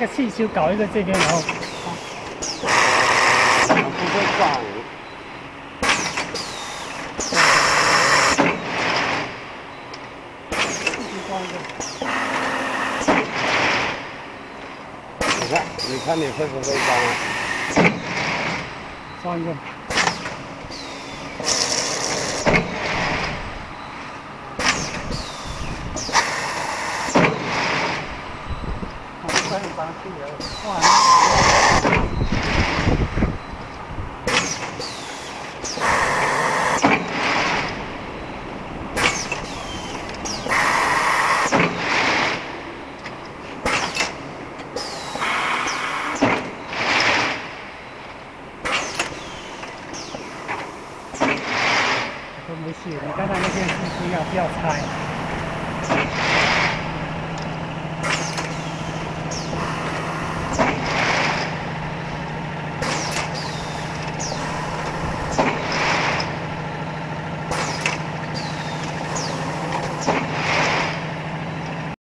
个气球搞一个这边，然后不会撞。你看，你看你会不会装？装一个。都没事，你刚才那件是不是要不要拆？